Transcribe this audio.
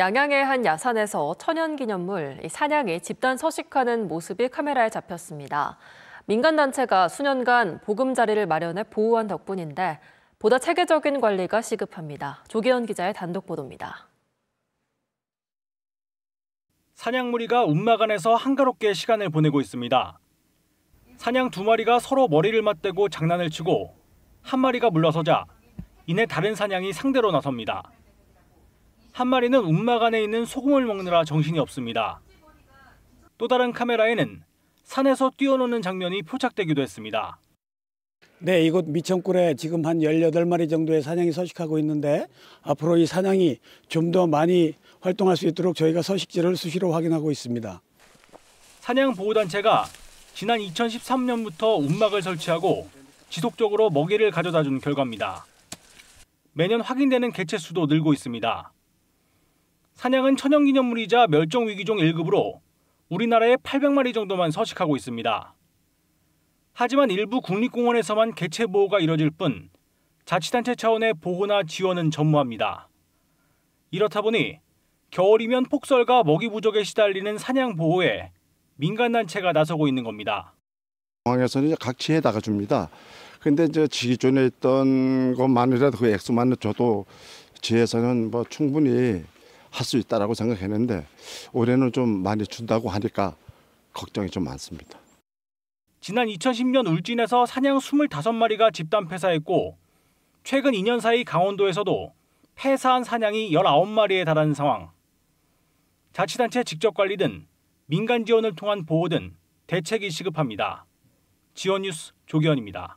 양양의 한 야산에서 천연기념물 사냥이 집단 서식하는 모습이 카메라에 잡혔습니다. 민간단체가 수년간 보금자리를 마련해 보호한 덕분인데 보다 체계적인 관리가 시급합니다. 조기현 기자의 단독 보도입니다. 사냥 무리가 운마간에서 한가롭게 시간을 보내고 있습니다. 사냥 두 마리가 서로 머리를 맞대고 장난을 치고 한 마리가 물러서자 이내 다른 사냥이 상대로 나섭니다. 한 마리는 운막 안에 있는 소금을 먹느라 정신이 없습니다. 또 다른 카메라에는 산에서 뛰어노는 장면이 포착되기도 했습니다. 네, 이곳 미천굴에 지금 한 18마리 정도의 사냥이 서식하고 있는데 앞으로 이 사냥이 좀 더 많이 활동할 수 있도록 저희가 서식지를 수시로 확인하고 있습니다. 사냥 보호단체가 지난 2013년부터 운막을 설치하고 지속적으로 먹이를 가져다 준 결과입니다. 매년 확인되는 개체 수도 늘고 있습니다. 사냥은 천연기념물이자 멸종위기종 1급으로 우리나라에 800마리 정도만 서식하고 있습니다. 하지만 일부 국립공원에서만 개체 보호가 이뤄질 뿐 자치단체 차원의 보호나 지원은 전무합니다. 이렇다 보니 겨울이면 폭설과 먹이 부족에 시달리는 사냥 보호에 민간 단체가 나서고 있는 겁니다. 공항에서는 각 지 에다가 줍니다. 근데 이제 기존에 있던 것만이라도 그 액수만 줘도 지에서는 뭐 충분히 할 수 있다라고 생각했는데 올해는 좀 많이 준다고 하니까 걱정이 좀 많습니다. 지난 2010년 울진에서 사냥 25마리가 집단 폐사했고 최근 2년 사이 강원도에서도 폐사한 사냥이 19마리에 달하는 상황. 자치단체 직접 관리 등 민간 지원을 통한 보호 등 대책이 시급합니다. 지원 뉴스 조기현입니다.